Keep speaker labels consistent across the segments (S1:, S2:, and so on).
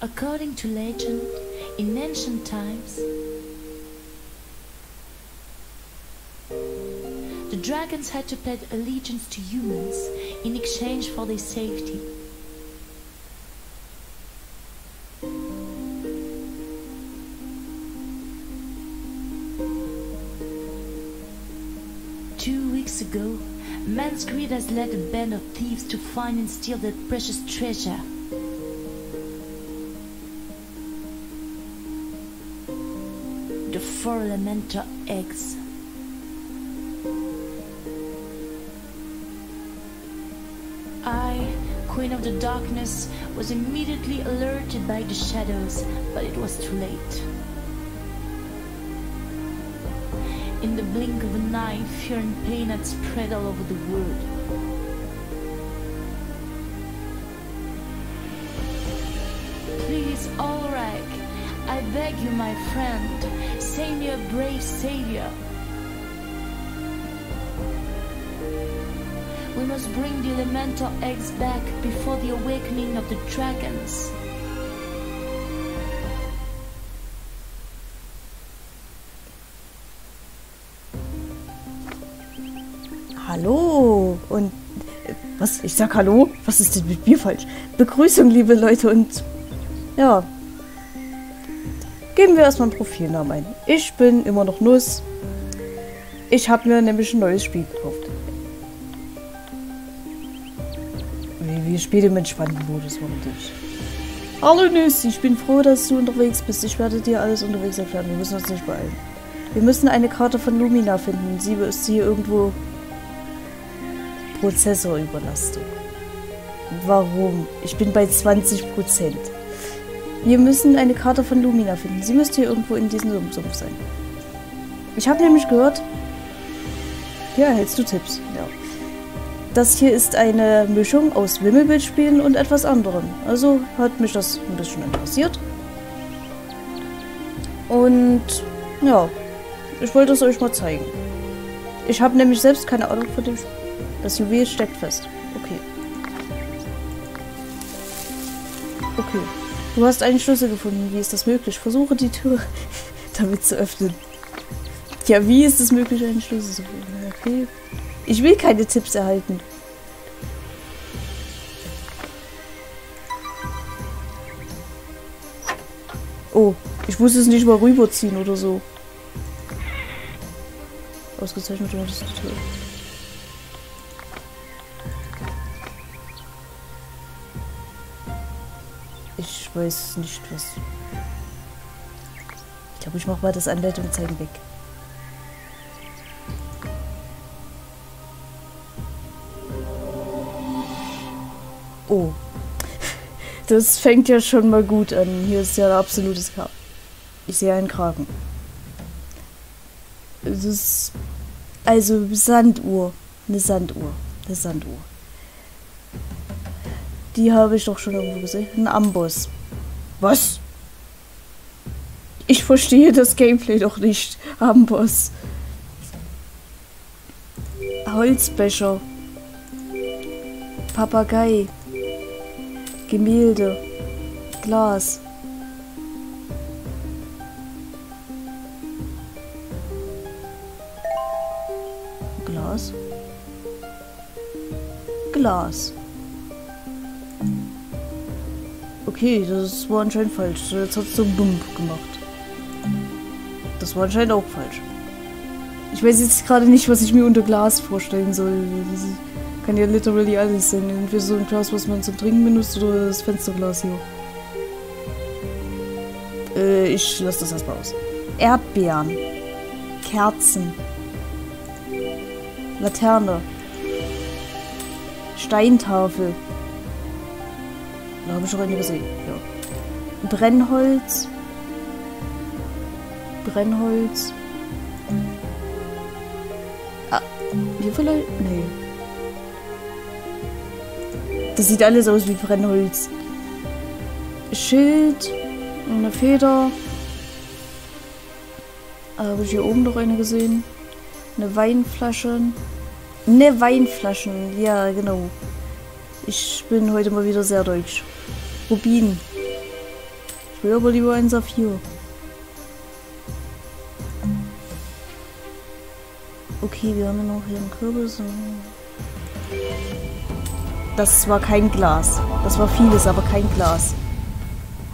S1: According to legend, in ancient times, the dragons had to pledge allegiance to humans in exchange for their safety. Two weeks ago, man's greed has led a band of thieves to find and steal their precious treasure. Four elemental eggs. I, Queen of the Darkness, was immediately alerted by the shadows, but it was too late. In the blink of an eye, fear and pain had spread all over the world. Please, Ulrich, I beg you, my friend, send me a brave savior. We must bring the elemental eggs back before the awakening of the dragons.
S2: Hallo und äh, was? Ich sag Hallo? Was ist denn mit mir falsch? Begrüßung, liebe Leute und ja. Geben wir erstmal ein Profilnamen ein. Ich bin immer noch Nuss. Ich habe mir nämlich ein neues Spiel gekauft. Wir, spielen im entspannten Modus, warum nicht? Hallo Nuss, ich bin froh, dass du unterwegs bist. Ich werde dir alles unterwegs erklären. Wir müssen uns nicht beeilen. Wir müssen eine Karte von Lumina finden. Sie ist hier irgendwo Prozessor überlastet. Warum? Ich bin bei 20%. Wir müssen eine Karte von Lumina finden. Sie müsste hier irgendwo in diesem Sumpf sein. Ich habe nämlich gehört... Ja, hältst du Tipps. Ja. Das hier ist eine Mischung aus Wimmelbildspielen und etwas anderem. Also hat mich das ein bisschen interessiert. Und ja, ich wollte es euch mal zeigen. Ich habe nämlich selbst keine Ahnung von dem Spiel. Das Juwel steckt fest. Okay. Okay. Du hast einen Schlüssel gefunden. Wie ist das möglich? Versuche die Tür damit zu öffnen. Ja, wie ist es möglich, einen Schlüssel zu finden? Okay. Ich will keine Tipps erhalten. Oh, ich muss es nicht mal rüberziehen oder so. Ausgezeichnet, du hattest die Tür. Weiß nicht, was. Ich glaube, ich mache mal das Anleitungszeichen weg. Oh. Das fängt ja schon mal gut an. Hier ist ja ein absolutes Chaos. Ich sehe einen Kragen. Das ist also Sanduhr. Eine Sanduhr. Eine Sanduhr. Die habe ich doch schon irgendwo gesehen. Ein Amboss. Was? Ich verstehe das Gameplay doch nicht. Amboss. Holzbecher. Papagei. Gemälde. Glas. Glas. Glas. Okay, das war anscheinend falsch. Jetzt hat es so Bump gemacht. Das war anscheinend auch falsch. Ich weiß jetzt gerade nicht, was ich mir unter Glas vorstellen soll. Das kann ja literally alles sein. Entweder so ein Glas, was man zum Trinken benutzt, oder das Fensterglas hier. Äh, ich lasse das erstmal aus. Erdbeeren. Kerzen. Laterne. Steintafel. Habe ich schon gesehen. Ja. Brennholz. Brennholz. Ah, hier vielleicht? Nee. Das sieht alles aus wie Brennholz. Schild. Eine Feder. Ah, habe ich hier oben noch eine gesehen. Eine Weinflasche. Eine Weinflaschen. Ja, genau. Ich bin heute mal wieder sehr deutsch. Rubin. Ich will aber lieber einen Saphir. Okay, wir haben noch hier einen Kürbis. Das war kein Glas. Das war vieles, aber kein Glas.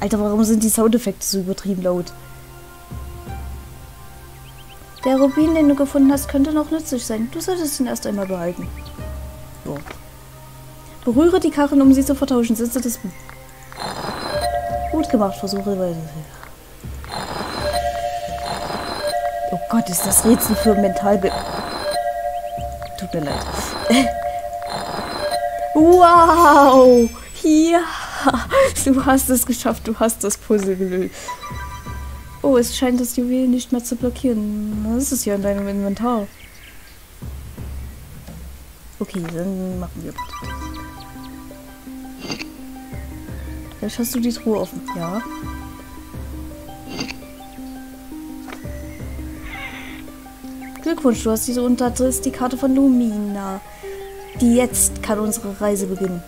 S2: Alter, warum sind die Soundeffekte so übertrieben laut? Der Rubin, den du gefunden hast, könnte noch nützlich sein. Du solltest ihn erst einmal behalten. So. Berühre die Karren, um sie zu vertauschen. Setze das... Gut gemacht, versuche weiter. Oh Gott, ist das Rätsel für mental... Tut mir leid. wow! Ja! Du hast es geschafft, du hast das Puzzle gelöst. Oh, es scheint das Juwel nicht mehr zu blockieren. Was ist es hier in deinem Inventar? Okay, dann machen wir Vielleicht hast du die Truhe offen. Ja. Glückwunsch, du hast diese ist die Karte von Lumina. Die jetzt kann unsere Reise beginnen.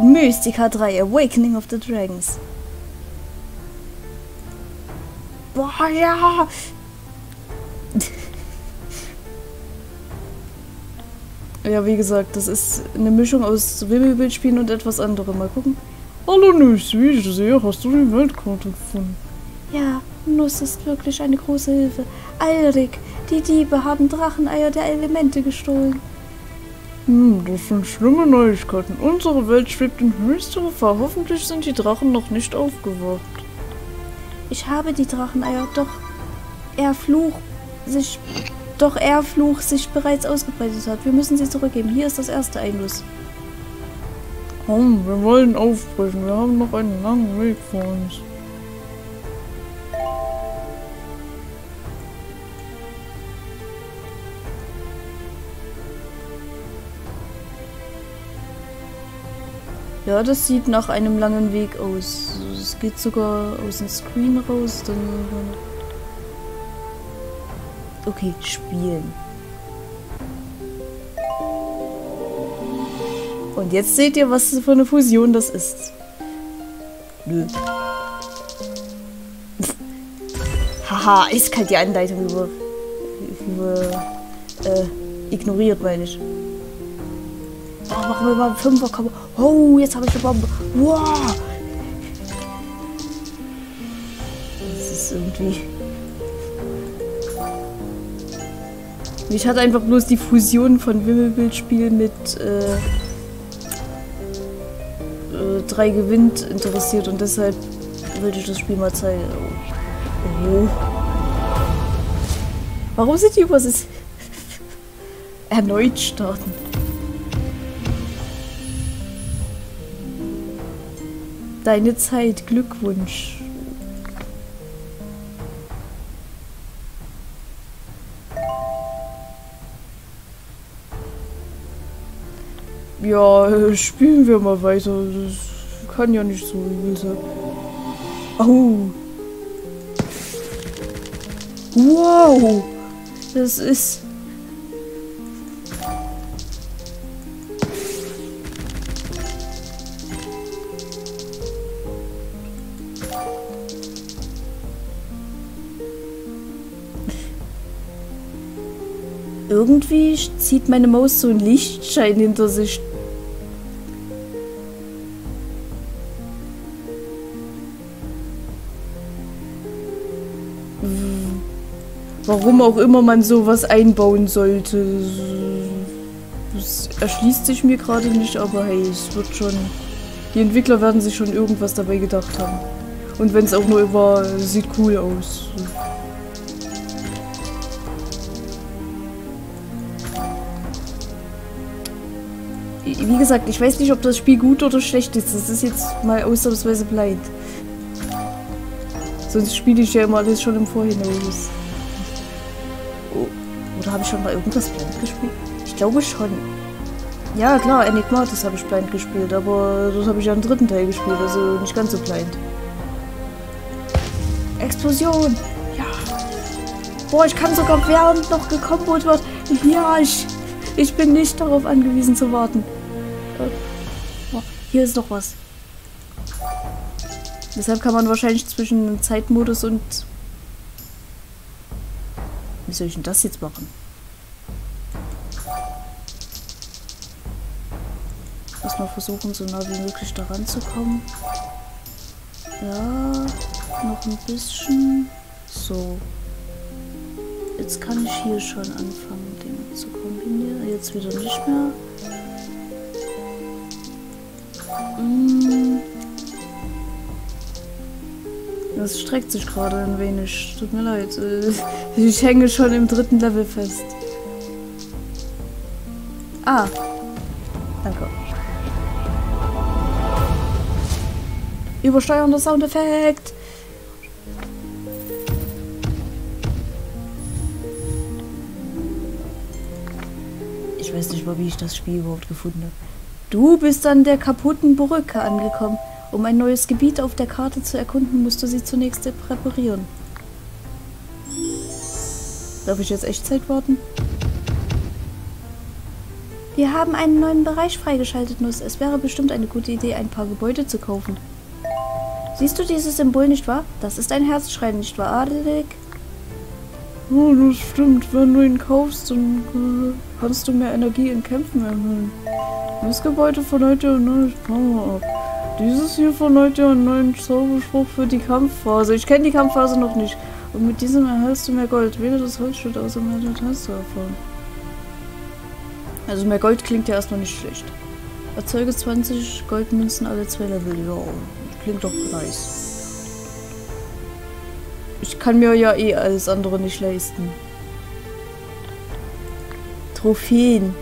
S2: Mystica 3, Awakening of the Dragons. Boah, ja! Ja, wie gesagt, das ist eine Mischung aus Wimmelbildspielen und etwas anderem. Mal gucken. Hallo Nuss, wie ich sehe, hast du die Weltkarte gefunden. Ja, Nuss ist wirklich eine große Hilfe. Alrik, die Diebe haben Dracheneier der Elemente gestohlen. Hm, das sind schlimme Neuigkeiten. Unsere Welt schwebt in höchster Gefahr. Hoffentlich sind die Drachen noch nicht aufgewacht. Ich habe die Dracheneier, doch er Fluch sich doch er Fluch sich bereits ausgebreitet hat. Wir müssen sie zurückgeben. Hier ist das erste Einluss. Komm, wir wollen aufbrechen. Wir haben noch einen langen Weg vor uns. Ja, das sieht nach einem langen Weg aus. Es geht sogar aus dem Screen raus. Dann okay, spielen. Und jetzt seht ihr, was für eine Fusion das ist. Nö. Haha, ist kalt die Anleitung über, über äh, ignoriert, meine ich. Oh, machen wir mal einen Fünfer. Komm. Oh, jetzt habe ich eine Bombe. Wow. Das ist irgendwie... Mich hat einfach bloß die Fusion von Wimmelbildspiel mit äh, äh, drei gewinnt interessiert und deshalb wollte ich das Spiel mal zeigen. Oh. Warum sind die über erneut starten? Deine Zeit, Glückwunsch. Ja, spielen wir mal weiter. Das kann ja nicht so übel sein. Oh. Wow. Das ist... Irgendwie zieht meine Maus so einen Lichtschein hinter sich Warum auch immer man sowas einbauen sollte. Das erschließt sich mir gerade nicht, aber hey, es wird schon... Die Entwickler werden sich schon irgendwas dabei gedacht haben. Und wenn es auch nur war, sieht cool aus. Wie gesagt, ich weiß nicht, ob das Spiel gut oder schlecht ist. Das ist jetzt mal ausnahmsweise blind. Sonst spiele ich ja immer alles schon im Vorhinein. Oder habe ich schon mal irgendwas blind gespielt? Ich glaube schon. Ja, klar, Enigmatis habe ich blind gespielt, aber das habe ich ja im dritten Teil gespielt, also nicht ganz so blind. Explosion! Ja! Boah, ich kann sogar während noch gekombot wird. Ja, ich. Ich bin nicht darauf angewiesen zu warten. Äh, oh, hier ist noch was. Deshalb kann man wahrscheinlich zwischen Zeitmodus und... Wie soll ich denn das jetzt machen? Erstmal versuchen, so nah wie möglich daran zu kommen. Ja, noch ein bisschen. So. Jetzt kann ich hier schon anfangen, Dinge zu kombinieren. Jetzt wieder nicht mehr. Mm. Das streckt sich gerade ein wenig. Tut mir leid. Äh, ich hänge schon im dritten Level fest. Ah. Danke. Übersteuernder Soundeffekt. Ich weiß nicht mal, wie ich das Spiel überhaupt gefunden habe. Du bist an der kaputten Brücke angekommen. Um ein neues Gebiet auf der Karte zu erkunden, musst du sie zunächst präparieren. Darf ich jetzt Echtzeit warten? Wir haben einen neuen Bereich freigeschaltet, Nuss. Es wäre bestimmt eine gute Idee, ein paar Gebäude zu kaufen. Siehst du dieses Symbol nicht wahr? Das ist ein Herzschrei, nicht wahr, Adelig? Oh, das stimmt. Wenn du ihn kaufst, dann äh, kannst du mehr Energie in Kämpfen erhöhen. Das Gebäude verleiht dir ein neues Power-Up. Dieses hier verleiht dir einen neuen Zauberspruch für die Kampfphase. Ich kenne die Kampfphase noch nicht. Und mit diesem erhältst du mehr Gold. Wähle das Holzschild aus, um mehr Details zu erfahren. Also mehr Gold klingt ja erstmal nicht schlecht. Erzeuge 20 Goldmünzen alle zwei Level. Ja, klingt doch nice. Ich kann mir ja eh alles andere nicht leisten. Trophäen.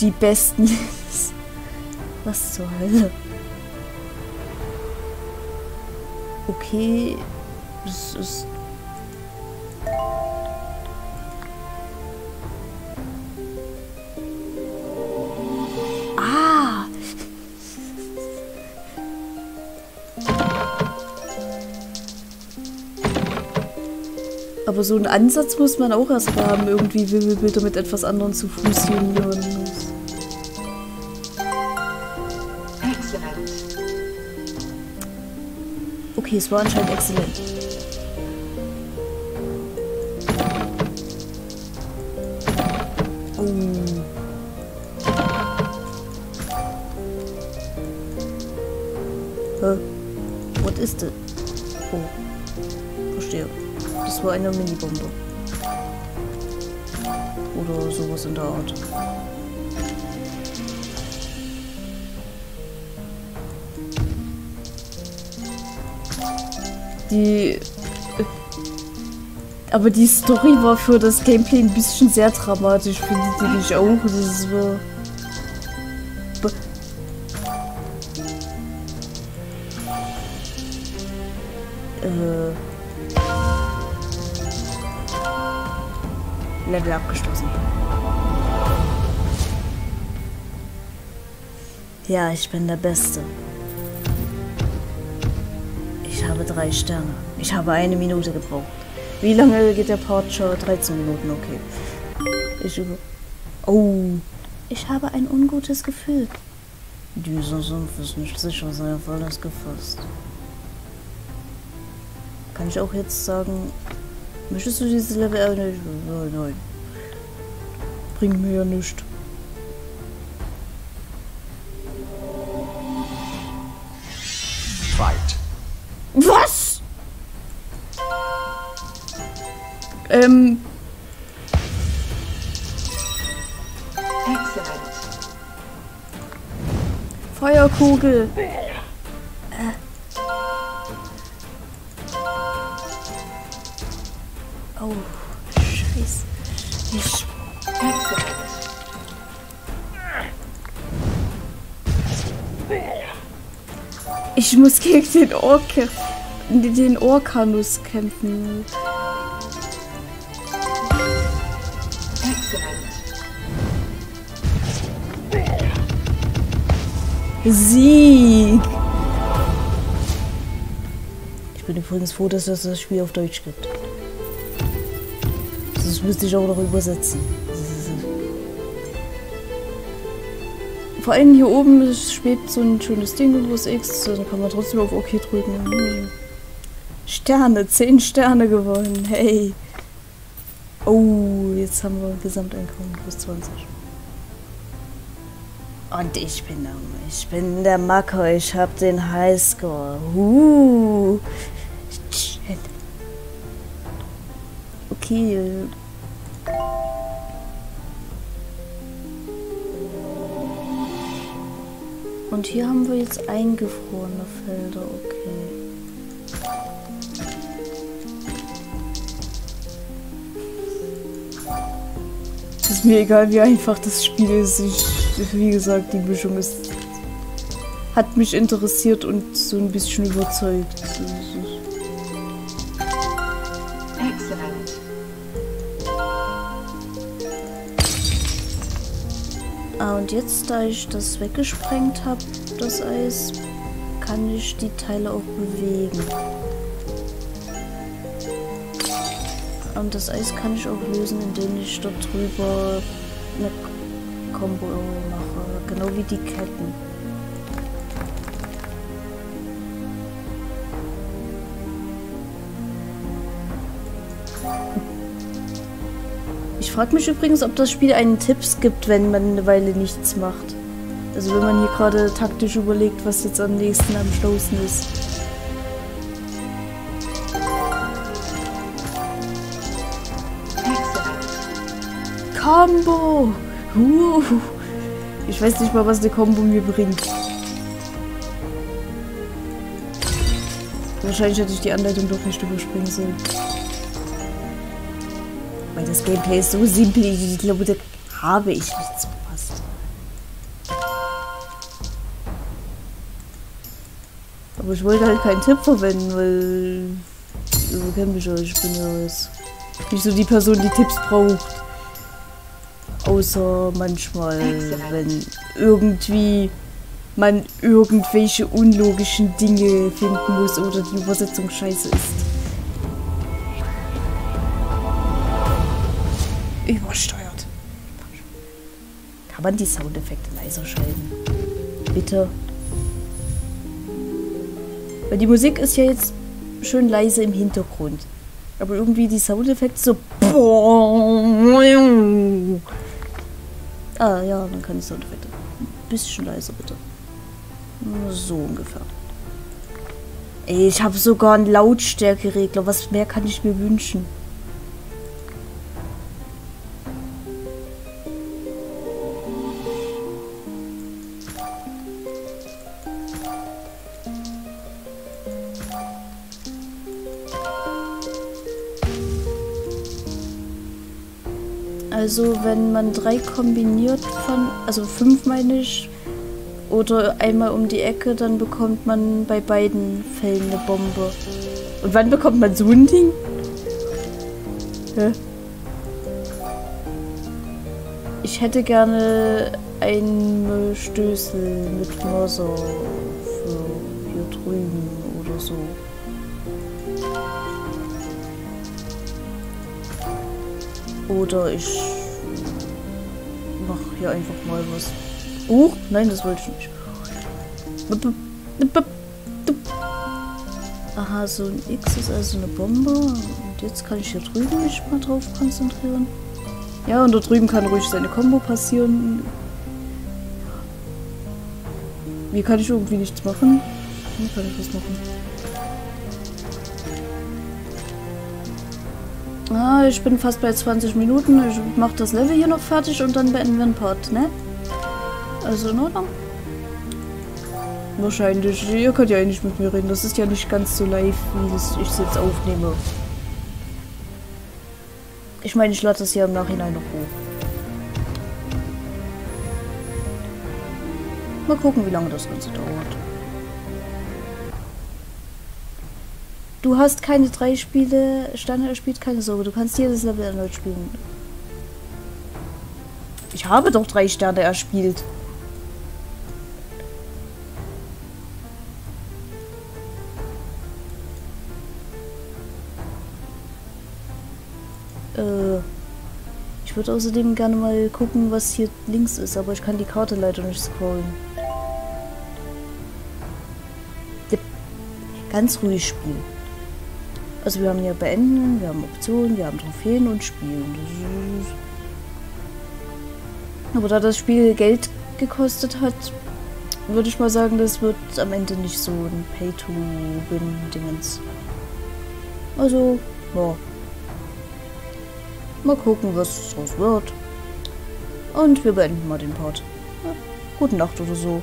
S2: Die besten. Was zur Hölle? Okay, das ist Aber so einen Ansatz muss man auch erst haben, irgendwie Wimmelbilder mit etwas anderem zu fusionieren. Okay, es war anscheinend exzellent. Oh. Hä? Was ist das? Oh. Verstehe. Das war eine Minibombe. Oder sowas in der Art. Die... Aber die Story war für das Gameplay ein bisschen sehr dramatisch, finde ich auch. Das war... Äh... Level abgeschlossen. Ja, ich bin der Beste. Ich habe drei Sterne. Ich habe eine Minute gebraucht. Wie lange geht der Part schon? 13 Minuten, okay. Ich über... Oh. Ich habe ein ungutes Gefühl. Dieser Sumpf ist nicht sicher, sei auf alles gefasst. Kann ich auch jetzt sagen, Möchtest du dieses Level? Oh, nein. Bringt mir ja nichts. Was? Ähm. Excellent. Feuerkugel. Den Ork den Orkanus kämpfen. Sieg! Ich bin übrigens froh, dass es das Spiel auf Deutsch gibt. müsste ich auch noch übersetzen. Vor allem hier oben schwebt so ein schönes Ding das X. Dann kann man trotzdem auf OK drücken. Sterne, 10 Sterne gewonnen. Hey. Oh, jetzt haben wir Gesamteinkommen plus 20. Und ich bin, ich bin der Macker. Ich hab den Highscore. Uh. Shit. Okay. Und hier haben wir jetzt eingefrorene Felder. Okay. Ist mir egal, wie einfach das Spiel ist. Ich, wie gesagt, die Mischung ist hat mich interessiert und so ein bisschen überzeugt. Ah, und jetzt, da ich das weggesprengt habe, das Eis, kann ich die Teile auch bewegen. Und das Eis kann ich auch lösen, indem ich dort drüber eine Combo mache. Genau wie die Ketten. Frage mich übrigens, ob das Spiel einen Tipps gibt, wenn man eine Weile nichts macht. Also wenn man hier gerade taktisch überlegt, was jetzt am nächsten am schlausten ist. Combo! Uh, ich weiß nicht mal, was eine Combo mir bringt. Wahrscheinlich hätte ich die Anleitung doch nicht überspringen sollen. Weil das Gameplay ist so simpel. Ich glaube, da habe ich nichts verpasst. Aber ich wollte halt keinen Tipp verwenden, weil... Ihr kennt mich ja, ich bin ja jetzt nicht so die Person, die Tipps braucht. Außer manchmal, wenn irgendwie man irgendwelche unlogischen Dinge finden muss oder die Übersetzung scheiße ist. Übersteuert. Kann man die Soundeffekte leiser schalten? Bitte. Weil die Musik ist ja jetzt schön leise im Hintergrund. Aber irgendwie die Soundeffekte so. Ah ja, dann kann die Soundeffekte. Ein bisschen leiser bitte. So ungefähr. Ey, ich habe sogar einen Lautstärkeregler. Was mehr kann ich mir wünschen? Also wenn man drei kombiniert von, also fünf meine ich, oder einmal um die Ecke, dann bekommt man bei beiden Fällen eine Bombe. Und wann bekommt man so ein Ding? Hä? Ich hätte gerne einen Stößel mit Mörser für hier drüben oder so. Oder ich mache hier einfach mal was. Uh, nein, das wollte ich nicht. Aha, so ein X ist also eine Bombe. Und jetzt kann ich hier drüben mich mal drauf konzentrieren. Ja, und da drüben kann ruhig seine Combo passieren. Hier kann ich irgendwie nichts machen. Hier kann ich was machen. Ah, ich bin fast bei 20 Minuten. Ich mache das Level hier noch fertig und dann beenden wir den Part, ne? Also in Ordnung. Wahrscheinlich. Ihr könnt ja eh nicht mit mir reden. Das ist ja nicht ganz so live, wie ich es jetzt aufnehme. Ich meine, ich lade das hier im Nachhinein noch hoch. Mal gucken, wie lange das Ganze dauert. Du hast keine drei Spiele Standard gespielt, keine Sorge. Du kannst jedes Level erneut spielen. Ich habe doch drei Sterne erspielt. Äh. Ich würde außerdem gerne mal gucken, was hier links ist, aber ich kann die Karte leider nicht scrollen. Ganz ruhig spielen. Also wir haben hier beenden, wir haben Optionen, wir haben Trophäen und Spielen. Aber da das Spiel Geld gekostet hat, würde ich mal sagen, das wird am Ende nicht so ein Pay-to-Win-Dingens. Also, ja. Mal gucken, was draus wird. Und wir beenden mal den Part. Ja, gute Nacht oder so.